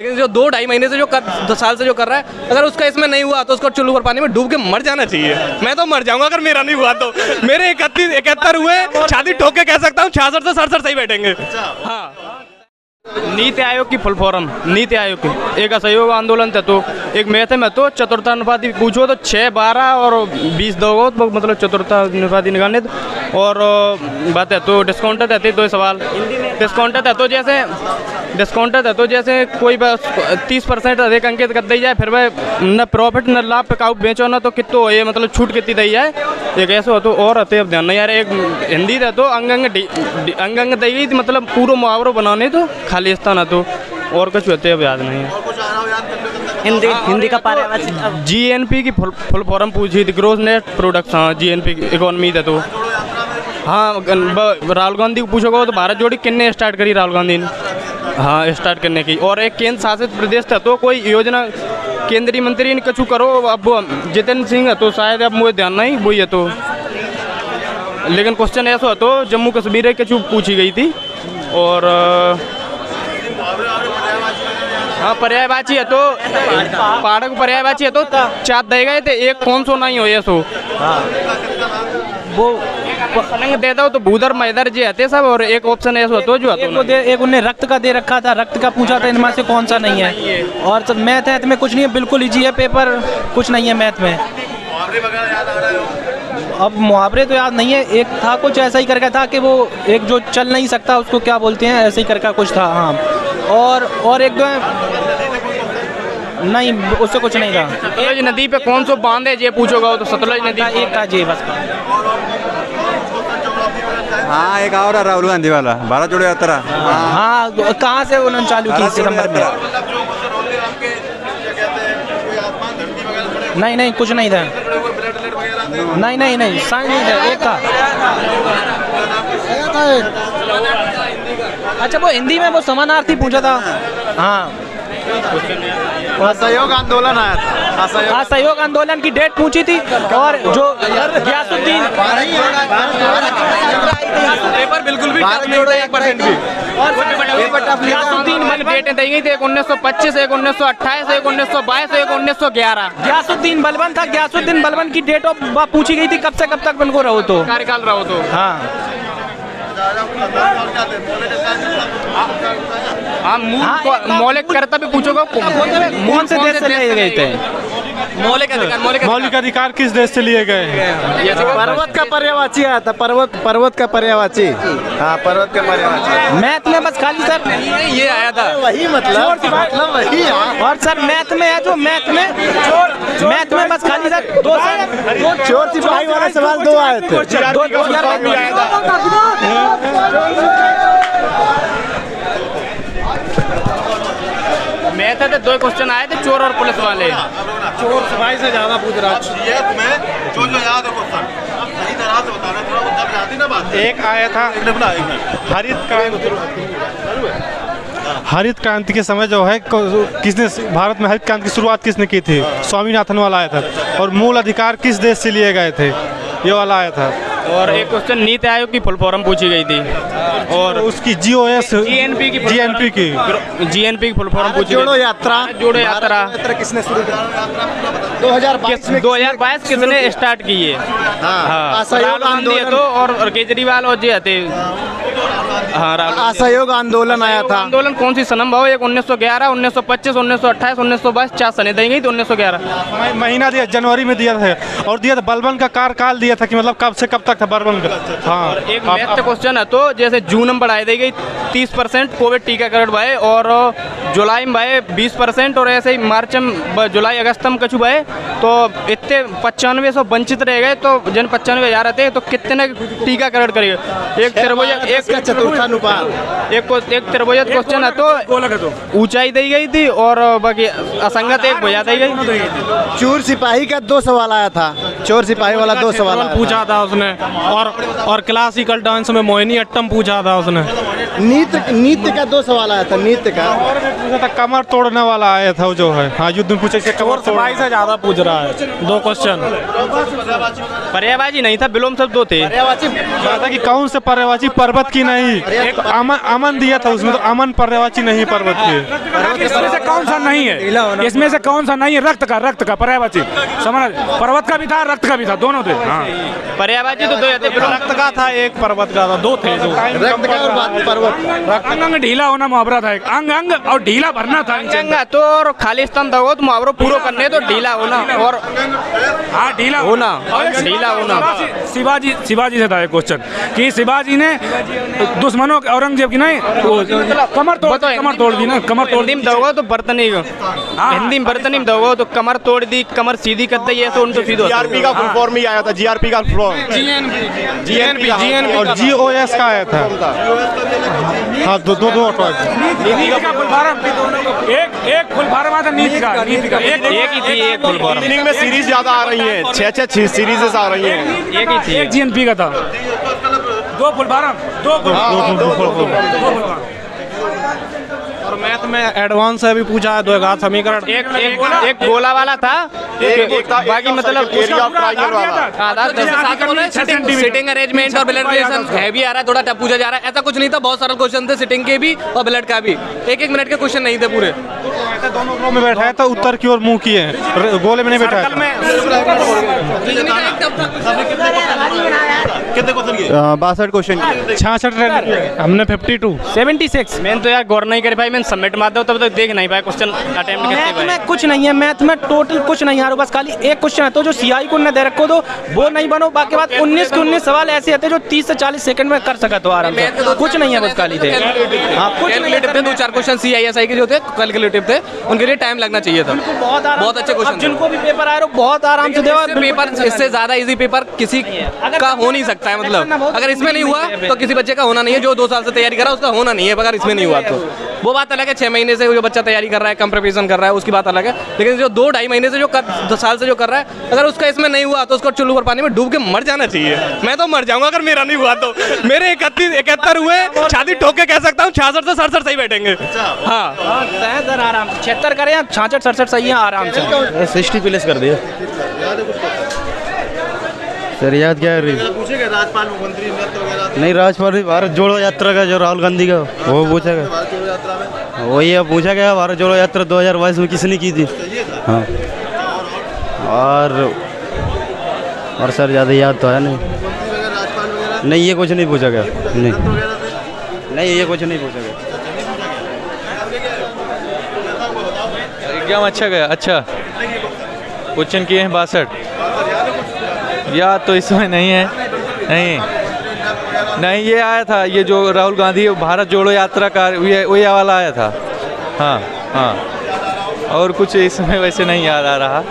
लेकिन जो दो ढाई महीने से जो कर दो साल से जो कर रहा है अगर उसका इसमें नहीं हुआ तो उसको चुल्लू पर पानी में डूब के मर जाना चाहिए। मैं तो मर जाऊँगा अगर मेरा नहीं हुआ तो। मेरे इकतीस इकहत्तर हुए छाती ठोक के कह सकता हूँ छियासठ से सड़सठ सही बैठेंगे। हाँ। नीति आयोग की फुल फॉर्म नीति आयोग की। एक असहयोग आंदोलन था तो एक मैथ में तो चतुर्थानुपाति पूछो तो छः बारह और बीस दोगो तो मतलब चतुर्थानुपाति निकालने तो। और बात है तो डिस्काउंट है दो सवाल डिस्काउंट है तो जैसे डिस्काउंट है तो जैसे कोई बस तीस परसेंट अधिक अंकित कर दी जाए फिर वह न प्रॉफिट न लाभ पे काउ बेचो ना तो कितो ये मतलब छूट कितनी दी जाए। एक ऐसे हो तो और होते अब ध्यान नहीं यार एक हिंदी था तो अंग अंग अंग अंग दी गई मतलब पूरा मुहावरो बनाने तो खाली स्थान तो और कुछ होते अब याद नहीं है। हिंदी हिंदी का पर्यायवाची जी एन पी की फुल फुल फॉर्म पूछी थी ग्रोथ नेट प्रोडक्ट्स हाँ जी एन पी की इकोनॉमी था तो। हाँ राहुल गांधी को पूछोगे तो भारत जोड़ी किन्ने स्टार्ट करी राहुल गांधी ने? हाँ स्टार्ट करने की। और एक केंद्र शासित प्रदेश था तो कोई योजना केंद्रीय मंत्री ने कछु करो, अब जितेंद्र सिंह है तो शायद अब मुझे ध्यान नहीं वही है तो। लेकिन क्वेश्चन ऐसा हो तो जम्मू कश्मीर है, कछु पूछी गई थी। और हाँ पर्यायवाची है तो पहाड़ पर्यायवाची है तो चार दे गए थे, एक कौन सो नहीं हो, ये सो। वो पलंग देता हो तो भूधर मैदर जी आते सब और एक ऑप्शन ऐसा हो तो जो एक वो एक उन्हें रक्त का दे रखा था रक्त का पूछा था इनमें से कौन सा नहीं है। और तो मैथ है में कुछ नहीं है बिल्कुल इजी है पेपर कुछ नहीं है मैथ में। अब मुहावरे तो याद नहीं है एक था कुछ ऐसा ही करके था कि वो एक जो चल नहीं सकता उसको क्या बोलते हैं ऐसे ही करके कुछ था हाँ। और और एक दो है नहीं उससे कुछ नहीं था। सतलज नदी पे कौन सो बाँध है ये पूछोगा तो सतलज नदी एक था जी बस। हाँ एक और राहुल गांधी वाला भारत जोड़ो यात्रा। हाँ कहाँ से उन्होंने चालू की सितंबर में नहीं नहीं कुछ नहीं था। नहीं नहीं नहीं साइंस नहीं था एक था? अच्छा वो हिंदी में वो समानार्थी पूछा था। हाँ। असहयोग आंदोलन आया था। असहयोग हाँ आंदोलन की डेट पूछी थी और जो गयासुद्दीन पेपर बिल्कुल भी भी। गयासुद्दीन मन डेटें दी गई थी एक उन्नीस सौ पच्चीस एक उन्नीस सौ अट्ठाईस एक उन्नीस सौ बाईस एक उन्नीस सौ ग्यारह। गयासुद्दीन बलबन था गयासुद्दीन बलबन की डेट ऑफ़ पूछी गई थी कब से कब तक उनको रहो तो। कार्यकाल रहो तो। हाँ। हाँ मूल हाँ, मौलिक कर्तव्य पूछोगा कौन से देश से लिए गए थे मौलिक अधिकार मौलिक अधिकार किस देश से लिए गए हैं पर्वत का पर्यावाची आया था पर्वत पर्वत का पर्यावाची हाँ पर्वत का पर्यावाची मैथ में बस खाली सर ये आया था वही मतलब मतलब वही है और सर मैथ में है जो मैथ में मैथ में बस खाली सर दो सर दो चोर सिपाही वाला सवाल दो आए थे दो आया था तो दो क्वेश्चन आए थे चोर और पुलिस वाले। चोर सिपाही से ज़्यादा पूछ रहा ये तुम्हें जो जो याद है क्वेश्चन सही तरह से बताना थोड़ा जब याद ही ना बात एक आया था हरित क्रांति। हरित क्रांति के समय जो है किसने भारत में हरित क्रांति की शुरुआत किसने की थी? स्वामीनाथन वाला आया था। और मूल अधिकार किस देश से लिए गए थे? ये वाला आया था। और एक क्वेश्चन नीति आयोग की फुल फॉर्म पूछी गई थी। और उसकी G O S G N P की जी एन पी की। जी एन पी की फुल फॉर्म पूछी जोड़ो यात्रा। जोड़ो यात्रा। यात्रा किसने शुरू की दो हज़ार बाईस दो हज़ार बाईस किसने स्टार्ट की है। हाँ। राहुल गांधी तो और और केजरीवाल और जी थे हाँ असहयोग आंदोलन आया था। आंदोलन कौन सी सनम भाव एक उन्नीस सौ ग्यारह उन्नीस सौ पच्चीस उन्नीस सौ अट्ठाईस उन्नीस सौ बाईस चार सने दी गई थी उन्नीस सौ ग्यारह? मही- महीना दिया जनवरी में दिया था और दिया था बलबन का कार्यकाल दिया था कि मतलब कब से कब तक था बलबन का? हाँ। एक मैथ क्वेश्चन है तो जैसे जून में बढ़ाई दी गई तीस परसेंट कोविड टीकाकरण भाई और जुलाई में भाई बीस परसेंट और ऐसे ही मार्च में जुलाई अगस्त में कछु भाई तो इतने पचानवे सौ वंचित रह गए तो जन पचानवे हज़ार रहते तो कितने टीकाकरण करेंगे एक तिरबोजत एक इसका चतुर्थानुपात एक को- एक त्रिभुजत क्वेश्चन है तो ऊंचाई दी गई थी और बाकी असंगत एक भुजा दी गई। चोर सिपाही का दो सवाल आया था। चोर सिपाही वाला दो सवाल पूछा था उसने। और और क्लासिकल डांस में मोहिनी अट्टम पूछा था उसने। नीति नीति का दो सवाल आया था नीति का। और पूछा था कमर तोड़ने वाला आया था वो जो है। हाँ युद्ध में पूछे कमर सफ़ाई से ज़्यादा पूछ रहा है। दो क्वेश्चन पर्यायवाची नहीं था विलोम शब्द दो थे। था कि कौन से पर्यावाची पर्वत की नहीं। अमन अमन दिया था उसमें तो अमन पर्यावाची नहीं पर्वत की। इसमें से कौन सा नहीं है? इसमें से कौन सा नहीं है? रक्त का रक्त का पर्यायवाची। समझ पर्वत का भी था रक्त का भी था दोनों थे। हाँ। पर्यायवाची तो दो थे रक्त का था एक पर्वत का था दो थे दो रक्त का और बात पर्वत अंग अंग ढीला होना मुहावरा था अंग अंग और ढीला भरना था। चंगा तो और खाली स्तन दो तो मुहावरो पूरो करने तो ढीला होना और हाँ ढीला होना, ढीला होना। शिवाजी- शिवाजी से था एक क्वेश्चन कि शिवाजी ने दुश्मनों के औरंगज़ेब की नहीं कमर तोड़ कमर तोड़ दी ना कमर तोड़ में दोगे तो बर्तनी हिंदी में बर्तनी में दोगे तो कमर तोड़ दी कमर सीधी कर दी ये तो उन तो सीधो जीआरपी का फुल फॉर्म ही आया था जीआरपी का फुल फॉर्म जीएनपी। जीएनपी और जी ओ एस का आया था। हाँ दो दो दो ऑटो आए नीति का फुल फार्म एक एक फुल फार्म आता नीति का नीति का। एक एक ही थी एक फुल फॉर्म मीनिंग में सीरीज़ ज़्यादा आ रही है। छह छह छह सीरीजेस आ रही हैं। एक ही थी। एक जीएनपी का था। दो फुल फार्म दो दो दो फुल फार्म और मैथ में एडवांस है भी पूछा है द्विघात समीकरण। एक एक एक गोला वाला था बाकी मतलब हैं सिटिंग सिटिंग अरेंजमेंट और ब्लड रिलेशन हैवी आ रहा है थोड़ा पूछा जा रहा है ऐसा कुछ नहीं था बहुत सारे क्वेश्चन थे सिटिंग के भी और ब्लड का भी। एक एक मिनट के क्वेश्चन नहीं थे पूरे। दोनों में बैठा है तो उत्तर की ओर मुँह किए हैं गोले में नहीं बैठा है। कितने क्वेश्चन किए? बासठ क्वेश्चन छियासठ रन हमने 52 76 मैंने तो यार गौर नहीं कर पाई मैंने सबमिट मार दो तब तक देख नहीं पाया क्वेश्चन अटेम्प्ट मैथ में कुछ नहीं है मैथ में टोटल कुछ नहीं है बस खाली एक क्वेश्चन है तो जो सीआई को न दे रखो तो वो नहीं बनो बाकी बात 19 के 19 सवाल ऐसे आते जो 30 से 40 सेकंड में कर सका तो आराम से। कुछ नहीं है बस खाली थे। हाँ कुछ नहीं थे दो चार question C I S I के जो थे कैलकुलेटिव थे उनके लिए टाइम लगना चाहिए था। बहुत बहुत अच्छे क्वेश्चन जिनको भी पेपर आए रहे बहुत आराम से इससे पेपर इससे ज़्यादा इजी पेपर किसी का हो नहीं सकता। है मतलब। अगर इसमें नहीं हुआ तो किसी बच्चे का होना नहीं है जो दो साल से तैयारी कर रहा है उसका होना नहीं है अगर इसमें नहीं हुआ तो। वो बात अलग है छह महीने से जो बच्चा तैयारी कर रहा है कम प्रिपरेशन कर रहा है उसकी बात अलग है। लेकिन जो दो ढाई महीने से जो कर, दो साल से जो कर रहा है अगर उसका इसमें नहीं हुआ तो उसको चुल्लू पर पानी में डूब के मर जाना चाहिए। मैं तो मर जाऊँगा अगर मेरा नहीं हुआ तो। मेरे इकतीस इकहत्तर हुए छाती ठोक के कह सकता हूँ छियासठ से सड़सठ सही बैठेंगे। हाँ। सर आराम से। छिहत्तर करें या छाछठ सड़सठ सही है आराम से। सिक्सटी प्लस कर दिया सर याद क्या है राज्यपाल मुख्यमंत्री वगैरह नहीं राजपाल भारत जोड़ो यात्रा का जो राहुल गांधी का वो पूछा गया। भारत जोड़ो यात्रा में। वही अब पूछा गया भारत जोड़ो यात्रा 2022 में किसने की थी? हाँ और और सर ज़्यादा याद तो है नहीं। राज्यपाल नहीं ये कुछ नहीं पूछा गया। नहीं। नहीं ये कुछ नहीं पूछा गया। एग्ज़ाम अच्छा गया अच्छा। क्वेश्चन किए हैं बासठ। याद तो इसमें नहीं है। नहीं। नहीं, ये आया था, ये जो राहुल गांधी, भारत जोड़ो यात्रा का, ये वही वाला आया था। हाँ हाँ। और कुछ इसमें वैसे नहीं याद आ रहा।